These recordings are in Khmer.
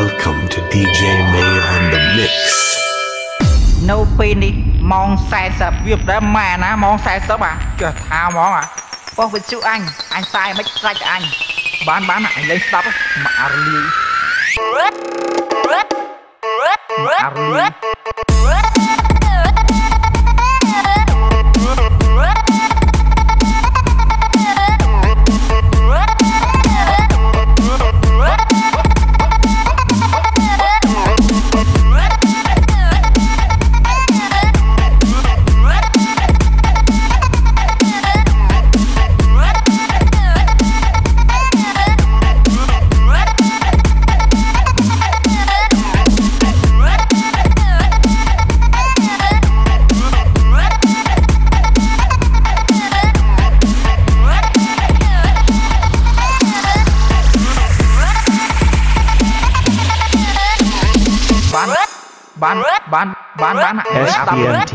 Welcome to DJ May on the mix. នៅពេលនេះម៉ោង40វាប្រហែលម៉ែណាម៉ោង40អាចុះថាហ្មងអាប៉ុស្វិទ្យុអញអញសាយមិនខ្លាច់អញបានបានអញលេងស្ដាប់មកអរលីមកអរលី បានបានបានបានអញស្ដាប់ SPNT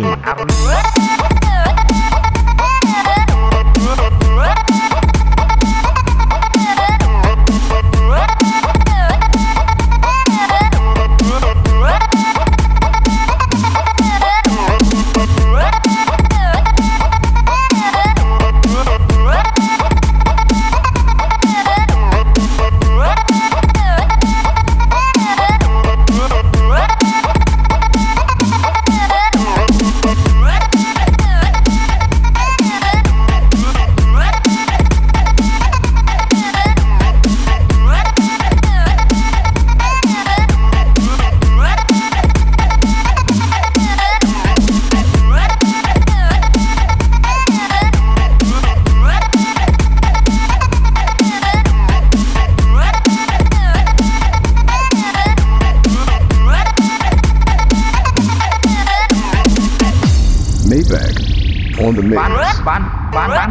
on the បាន mix. បានបានបា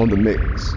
on the mix.